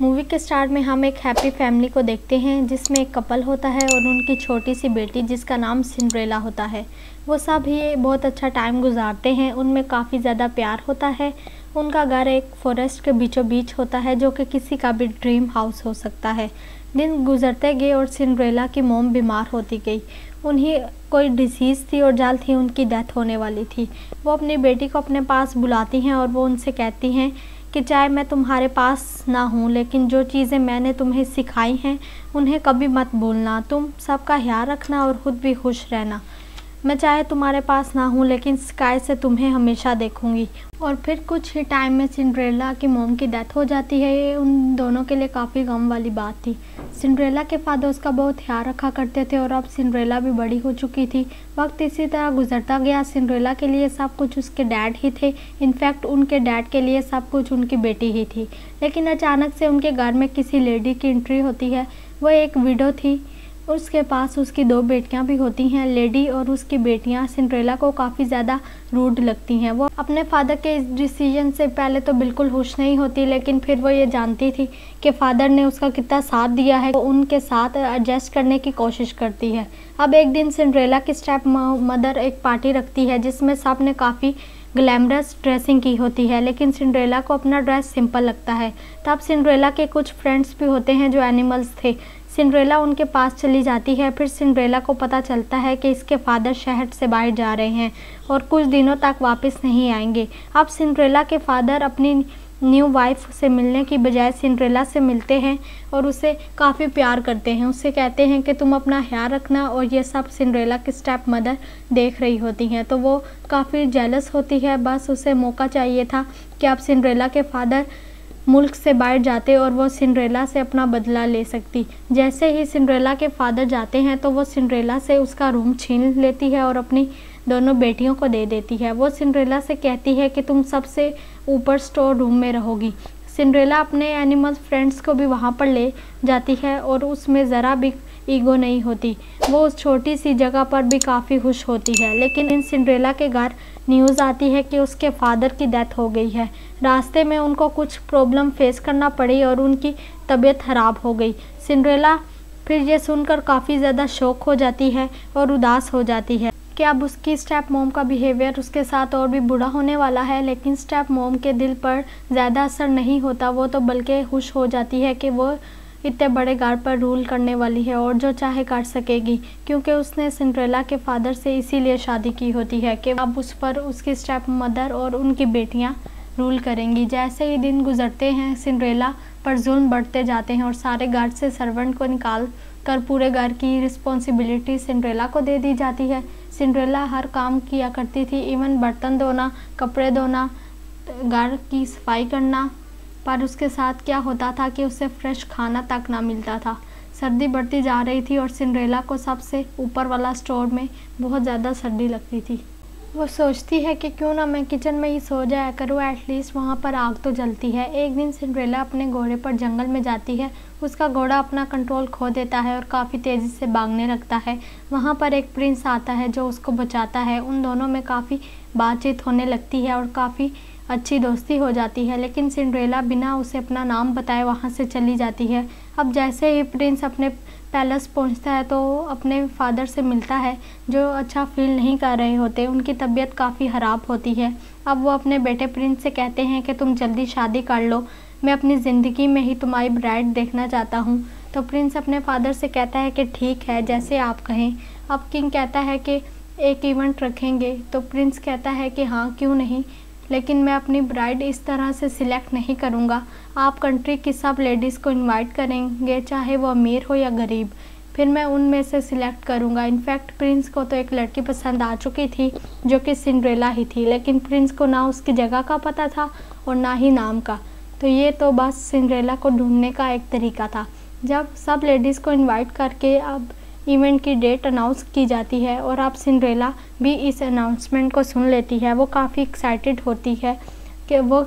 Movie के start में हम एक हैप्पी फैमिली को देखते हैं, जिसमें एक कपल होता है और उनकी छोटी सी बेटी, जिसका नाम सिंड्रेला होता है। वो सब ही बहुत अच्छा टाइम गुजारते हैं, उनमें काफ़ी ज़्यादा प्यार होता है। उनका घर एक फॉरेस्ट के बीचों बीच होता है, जो कि किसी का भी ड्रीम हाउस हो सकता है। दिन गुजरते गए और सिंड्रेला की मोम बीमार होती गई। उन्हें कोई डिसीज़ थी और जल्द ही उनकी डेथ होने वाली थी। वो अपनी बेटी को अपने पास बुलाती हैं और वो उनसे कहती हैं कि चाहे मैं तुम्हारे पास ना हूँ, लेकिन जो चीज़ें मैंने तुम्हें सिखाई हैं, उन्हें कभी मत भूलना। तुम सबका ख्याल रखना और ख़ुद भी खुश रहना। मैं चाहे तुम्हारे पास ना हूँ, लेकिन स्काई से तुम्हें हमेशा देखूँगी। और फिर कुछ ही टाइम में सिंड्रेला की मोम की डेथ हो जाती है, ये उन दोनों के लिए काफ़ी गम वाली बात थी। सिंड्रेला के फादर उसका बहुत ख्याल रखा करते थे, और अब सिंड्रेला भी बड़ी हो चुकी थी। वक्त इसी तरह गुजरता गया। सिंड्रेला के लिए सब कुछ उसके डैड ही थे। इनफैक्ट उनके डैड के लिए सब कुछ उनकी बेटी ही थी। लेकिन अचानक से उनके घर में किसी लेडी की एंट्री होती है। वो एक विडो थी। उसके पास उसकी दो बेटियाँ भी होती हैं, लेडी और उसकी बेटियाँ। सिंड्रेला को काफ़ी ज़्यादा रूड लगती हैं। वो अपने फादर के इस डिसीज़न से पहले तो बिल्कुल खुश नहीं होती, लेकिन फिर वो ये जानती थी कि फादर ने उसका कितना साथ दिया है वो उनके साथ एडजस्ट करने की कोशिश करती है। अब एक दिन सिंड्रेला की स्टेप मदर एक पार्टी रखती है, जिसमें सबने काफ़ी ग्लैमरस ड्रेसिंग की होती है, लेकिन सिंड्रेला को अपना ड्रेस सिंपल लगता है। तब सिंड्रेला के कुछ फ्रेंड्स भी होते हैं जो एनिमल्स थे। सिंड्रेला उनके पास चली जाती है। फिर सिंड्रेला को पता चलता है कि इसके फादर शहर से बाहर जा रहे हैं और कुछ दिनों तक वापस नहीं आएँगे। अब सिंड्रेला के फादर अपनी न्यू वाइफ से मिलने की बजाय सिंड्रेला से मिलते हैं और उसे काफ़ी प्यार करते हैं। उससे कहते हैं कि तुम अपना ख्याल रखना और ये सब सिंड्रेला की स्टेप मदर देख रही होती हैं। तो वो काफ़ी जेलस होती है। बस उसे मौका चाहिए था कि अब सिंड्रेला के फादर मुल्क से बाहर जाते और वो सिंड्रेला से अपना बदला ले सकती। जैसे ही सिंड्रेला के फादर जाते हैं तो वो सिंड्रेला से उसका रूम छीन लेती है और अपनी दोनों बेटियों को दे देती है। वो सिंड्रेला से कहती है कि तुम सबसे ऊपर स्टोर रूम में रहोगी। सिंड्रेला अपने एनिमल फ्रेंड्स को भी वहाँ पर ले जाती है और उसमें ज़रा भी ईगो नहीं होती। वो उस छोटी सी जगह पर भी काफ़ी खुश होती है, लेकिन इन सिंड्रेला के घर न्यूज़ आती है कि उसके फादर की डेथ हो गई है। रास्ते में उनको कुछ प्रॉब्लम फेस करना पड़ी और उनकी तबीयत ख़राब हो गई। सिंड्रेला फिर ये सुनकर काफ़ी ज़्यादा शौक हो जाती है और उदास हो जाती है कि अब उसकी स्टेप मोम का बिहेवियर उसके साथ और भी बुरा होने वाला है, लेकिन स्टेप मोम के दिल पर ज़्यादा असर नहीं होता। वो तो बल्कि खुश हो जाती है कि वो इतने बड़े घर पर रूल करने वाली है और जो चाहे कर सकेगी, क्योंकि उसने सिंड्रेला के फादर से इसीलिए शादी की होती है कि अब उस पर उसकी स्टेप मदर और उनकी बेटियाँ रूल करेंगी। जैसे ही दिन गुजरते हैं, सिंड्रेला पर जुल्म बढ़ते जाते हैं और सारे घर से सर्वेंट को निकाल कर पूरे घर की रिस्पॉन्सिबिलिटी सिंड्रेला को दे दी जाती है। सिंड्रेला हर काम किया करती थी इवन बर्तन धोना, कपड़े धोना, घर की सफ़ाई करना पर उसके साथ क्या होता था कि उसे फ्रेश खाना तक ना मिलता था। सर्दी बढ़ती जा रही थी और सिंड्रेला को सबसे ऊपर वाला स्टोर में बहुत ज़्यादा सर्दी लगती थी। वो सोचती है कि क्यों ना मैं किचन में ही सो जाया करूँ एटलीस्ट वहाँ पर आग तो जलती है। एक दिन सिंड्रेला अपने घोड़े पर जंगल में जाती है। उसका घोड़ा अपना कंट्रोल खो देता है और काफ़ी तेज़ी से भागने लगता है। वहाँ पर एक प्रिंस आता है जो उसको बचाता है। उन दोनों में काफ़ी बातचीत होने लगती है और काफ़ी अच्छी दोस्ती हो जाती है, लेकिन सिंड्रेला बिना उसे अपना नाम बताए वहाँ से चली जाती है। अब जैसे ही प्रिंस अपने पैलेस पहुँचता है तो अपने फादर से मिलता है, जो अच्छा फील नहीं कर रहे होते। उनकी तबीयत काफ़ी ख़राब होती है। अब वो अपने बेटे प्रिंस से कहते हैं कि, तुम जल्दी शादी कर लो। मैं अपनी ज़िंदगी में ही तुम्हारी ब्राइड देखना चाहता हूँ। तो प्रिंस अपने फादर से कहता है कि, ठीक है, जैसे आप कहें। अब किंग कहता है कि, एक इवेंट रखेंगे। तो प्रिंस कहता है कि हाँ क्यों नहीं? लेकिन मैं अपनी ब्राइड इस तरह से सिलेक्ट नहीं करूँगा। आप कंट्री की सब लेडीज़ को इनवाइट करेंगे, चाहे वो अमीर हो या गरीब। फिर मैं उनमें से सिलेक्ट करूँगा। इनफैक्ट प्रिंस को तो एक लड़की पसंद आ चुकी थी, जो कि सिंड्रेला ही थी। लेकिन प्रिंस को ना उसकी जगह का पता था और ना ही नाम का। तो ये तो बस सिंड्रेला को ढूँढने का एक तरीका था। जब सब लेडीज़ को इनवाइट करके अब इवेंट की डेट अनाउंस की जाती है और आप सिंड्रेला भी इस अनाउंसमेंट को सुन लेती है। वो काफ़ी एक्साइटेड होती है कि वो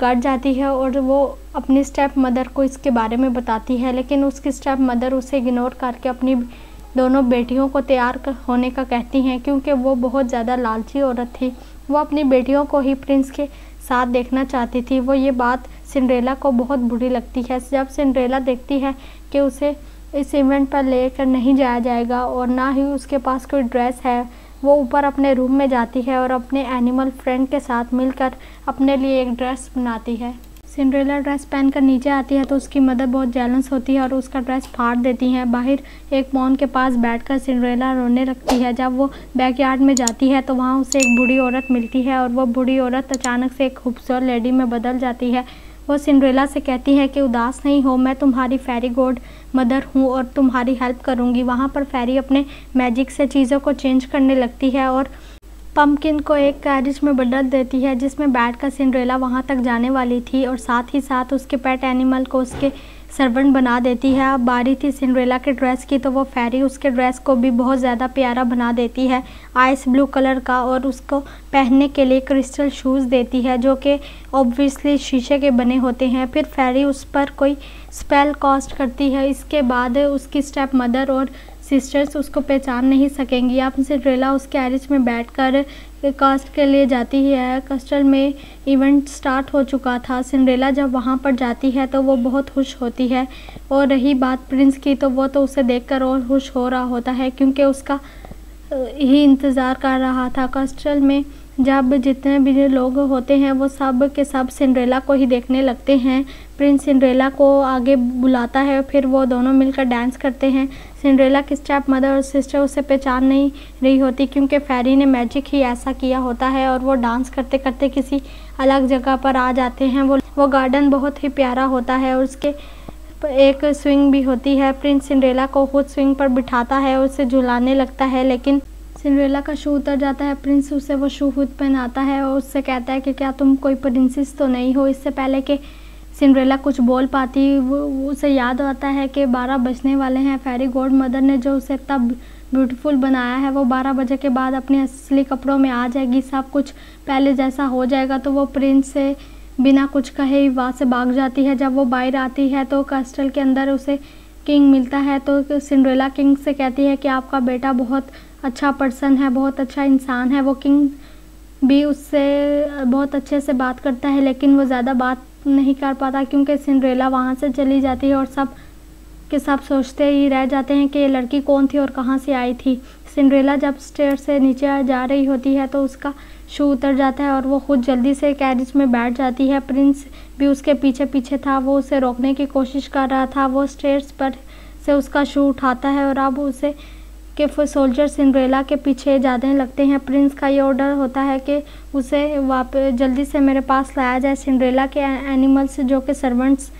घर जाती है और वो अपनी स्टेप मदर को इसके बारे में बताती है, लेकिन उसकी स्टेप मदर उसे इग्नोर करके अपनी दोनों बेटियों को तैयार होने का कहती हैं, क्योंकि वो बहुत ज़्यादा लालची औरत थी। वो अपनी बेटियों को ही प्रिंस के साथ देखना चाहती थी। वो ये बात सिंड्रेला को बहुत बुरी लगती है। जब सिंड्रेला देखती है कि उसे इस इवेंट पर लेकर नहीं जाया जाएगा और ना ही उसके पास कोई ड्रेस है। वो ऊपर अपने रूम में जाती है और अपने एनिमल फ्रेंड के साथ मिलकर अपने लिए एक ड्रेस बनाती है। सिंड्रेला ड्रेस पहनकर नीचे आती है तो उसकी मदर बहुत जैलेंस होती है और उसका ड्रेस फाड़ देती है। बाहर एक पौन के पास बैठकर सिंड्रेला रोने लगती है। जब वो बैकयार्ड में जाती है तो वहाँ उसे एक बूढ़ी औरत मिलती है और वो बूढ़ी औरत अचानक से एक खूबसूरत लेडी में बदल जाती है। वो सिंड्रेला से कहती है कि, उदास नहीं हो, मैं तुम्हारी फेरी गोड मदर हूँ और तुम्हारी हेल्प करूँगी। वहाँ पर फेरी अपने मैजिक से चीज़ों को चेंज करने लगती है और पम्पकिन को एक कैरिज में बदल देती है, जिसमें बैठकर सिंड्रेला वहाँ तक जाने वाली थी और साथ ही साथ उसके पेट एनिमल को उसके सर्वेंट बना देती है। अब बारी थी सिंड्रेला के ड्रेस की तो वो फेरी उसके ड्रेस को भी बहुत ज़्यादा प्यारा बना देती है। आइस ब्लू कलर का और उसको पहनने के लिए क्रिस्टल शूज़ देती है, जो कि ऑब्वियसली शीशे के बने होते हैं। फिर फेरी उस पर कोई स्पेल कॉस्ट करती है। इसके बाद उसकी स्टेप मदर और सिस्टर्स उसको पहचान नहीं सकेंगी। आप सिंड्रेला उस कैरिज में बैठकर कास्ट के लिए जाती है। कस्टल में इवेंट स्टार्ट हो चुका था। सिंड्रेला जब वहाँ पर जाती है तो वो बहुत खुश होती है। और रही बात प्रिंस की तो वो तो उसे देखकर और खुश हो रहा होता है क्योंकि उसका ही इंतज़ार कर रहा था। कस्टल में जब जितने भी लोग होते हैं वो सब के सब सिंड्रेला को ही देखने लगते हैं। प्रिंस सिंड्रेला को आगे बुलाता है, फिर वो दोनों मिलकर डांस करते हैं। सिंड्रेला की स्टेप मदर और सिस्टर उसे पहचान नहीं रही होती क्योंकि फेरी ने मैजिक ही ऐसा किया होता है और वो डांस करते करते किसी अलग जगह पर आ जाते हैं। वो वो गार्डन बहुत ही प्यारा होता है और उसके एक स्विंग भी होती है। प्रिंस सिंड्रेला को खुद स्विंग पर बिठाता है और उसे झुलाने लगता है, लेकिन सिंड्रेला का शू उतर जाता है। प्रिंस उसे वो शू खुद पहनाता है और उससे कहता है कि क्या तुम कोई प्रिंसेस तो नहीं हो? इससे पहले कि सिंड्रेला कुछ बोल पाती, वो उसे याद आता है कि बारह बजने वाले हैं। फेरी गॉड मदर ने जो उसे इतना ब्यूटीफुल बनाया है, वो बारह बजे के बाद अपने असली कपड़ों में आ जाएगी। सब कुछ पहले जैसा हो जाएगा तो वो प्रिंस से बिना कुछ कहे ही वहाँ से भाग जाती है। जब वो बाहर आती है तो कस्टल के अंदर उसे किंग मिलता है तो सिंड्रेला किंग से कहती है कि आपका बेटा बहुत अच्छा पर्सन है, बहुत अच्छा इंसान है। वो किंग भी उससे, बहुत अच्छे से बात करता है, लेकिन वो ज़्यादा बात नहीं कर पाता क्योंकि सिंड्रेला वहाँ से चली जाती है और सब के सब सोचते ही रह जाते हैं कि ये लड़की कौन थी और कहाँ से आई थी। सिंड्रेला जब स्टेयर से नीचे जा रही होती है तो उसका शू उतर जाता है और वो खुद जल्दी से कैरिज में बैठ जाती है। प्रिंस भी उसके पीछे पीछे था, वो उसे रोकने की कोशिश कर रहा था। वो स्टेयर्स पर से उसका शू उठाता है और अब उसे के सोल्जर सिंड्रेला के पीछे जाने लगते हैं। प्रिंस का ये ऑर्डर होता है कि उसे वापस जल्दी से मेरे पास लाया जाए। सिंड्रेला के एनिमल्स जो कि सर्वेंट्स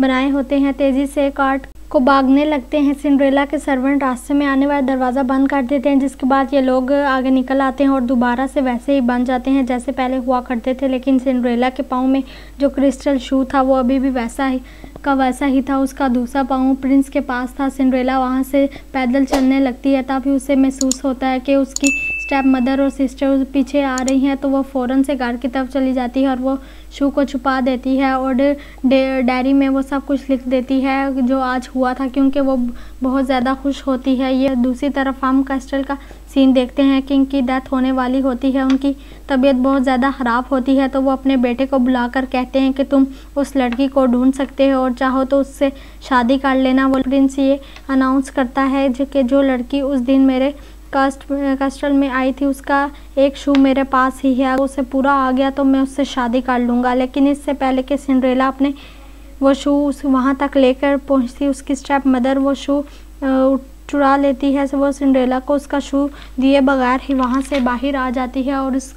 बनाए होते हैं, तेज़ी से काट को भागने लगते हैं। सिंड्रेला के सर्वेंट रास्ते में आने वाला दरवाज़ा बंद कर देते हैं, जिसके बाद ये लोग आगे निकल आते हैं और दोबारा से वैसे ही बन जाते हैं, जैसे पहले हुआ करते थे। लेकिन सिंड्रेला के पाँव में जो क्रिस्टल शू था, वो अभी भी वैसा ही का वैसा ही था, उसका दूसरा पाँव प्रिंस के पास था, सिंड्रेला वहाँ से पैदल चलने लगती है, तभी उसे महसूस होता है कि उसकी स्टेप मदर और सिस्टर पीछे आ रही हैं तो वो फ़ौरन से घर की तरफ़ चली जाती है और वो शू को छुपा देती है और डायरी में वो सब कुछ लिख देती है जो आज हुआ था क्योंकि वो बहुत ज़्यादा खुश होती है। ये दूसरी तरफ़ हम कैस्टल का सीन देखते हैं कि इनकी डेथ होने वाली होती है, उनकी तबीयत बहुत ज़्यादा ख़राब होती है तो वो अपने बेटे को बुलाकर कहते हैं कि तुम उस लड़की को ढूंढ सकते हो और चाहो तो उससे शादी कर लेना। वो प्रिंस ये अनाउंस करता है कि जो लड़की उस दिन मेरे कास्ट कस्टल में आई थी, उसका एक शू मेरे पास ही है। उसे पूरा आ गया तो मैं उससे शादी कर लूँगा। लेकिन इससे पहले कि सिंड्रेला अपने वो शू उस वहाँ तक लेकर पहुँचती, उसकी स्टेप मदर वो शू चुरा लेती है, वो सिंड्रेला को उसका शू दिए बगैर ही वहाँ से बाहर आ जाती है और उस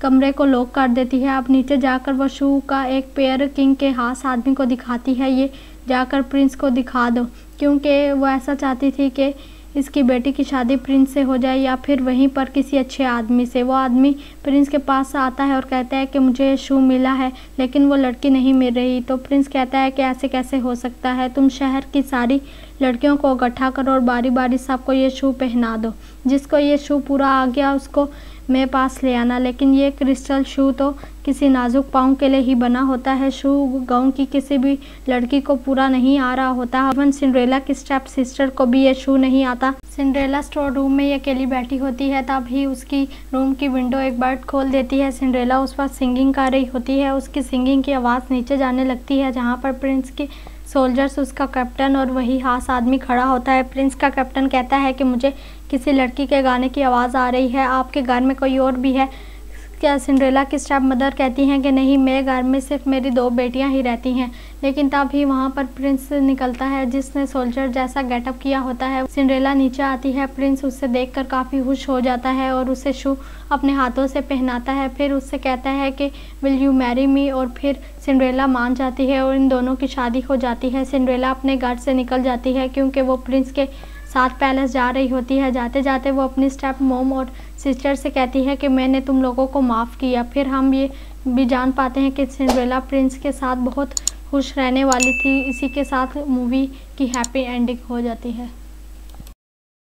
कमरे को लॉक कर देती है। अब नीचे जाकर वो शू का एक पेयर किंग के हाथ आदमी को दिखाती है। ये जाकर प्रिंस को दिखा दो, क्योंकि वो ऐसा चाहती थी कि इसकी बेटी की शादी प्रिंस से हो जाए या फिर वहीं पर किसी अच्छे आदमी से। वो आदमी प्रिंस के पास आता है और कहता है कि मुझे शू मिला है, लेकिन वो लड़की नहीं मिल रही। तो प्रिंस कहता है कि ऐसे कैसे हो सकता है? तुम शहर की सारी लड़कियों को इकट्ठा करो और बारी बारी सबको ये शू पहना दो। जिसको ये शू पूरा आ गया, उसको मेरे पास ले आना। लेकिन ये क्रिस्टल शू तो किसी नाजुक पाँव के लिए ही बना होता है। शू गाँव की किसी भी लड़की को पूरा नहीं आ रहा होता। है इवन सिंड्रेला की स्टेप सिस्टर को भी ये शू नहीं आता। सिंड्रेला स्टोर रूम में ये अकेली बैठी होती है, तभी उसकी रूम की विंडो एक बर्ड खोल देती है। सिंड्रेला उस पर सिंगिंग कर रही होती है। उसकी सिंगिंग की आवाज़ नीचे जाने लगती है, जहाँ पर प्रिंस की सोल्जर्स, उसका कैप्टन और वही हास आदमी खड़ा होता है। प्रिंस का कैप्टन कहता है कि मुझे किसी लड़की के गाने की आवाज़ आ रही है, आपके घर में कोई और भी है। क्या सिंड्रेला की स्टेप मदर कहती हैं कि नहीं मेरे घर में सिर्फ़ मेरी दो बेटियाँ ही रहती हैं, लेकिन तब ही वहाँ पर प्रिंस निकलता है, जिसने सोल्जर जैसा गेटअप किया होता है। सिंड्रेला नीचे आती है, प्रिंस उससे देखकर काफ़ी खुश हो जाता है और उसे शू अपने हाथों से पहनाता है। फिर उससे कहता है कि विल यू मैरी मी और फिर सिंड्रेला मान जाती है और इन दोनों की शादी हो जाती है। सिंड्रेला अपने घर से निकल जाती है, क्योंकि वो प्रिंस के साथ पैलेस जा रही होती है। जाते जाते वो अपनी स्टेप मोम और सिस्टर से कहती है कि मैंने तुम लोगों को माफ़ किया। फिर हम ये भी जान पाते हैं कि सिंड्रेला प्रिंस के साथ बहुत खुश रहने वाली थी। इसी के साथ मूवी की हैप्पी एंडिंग हो जाती है।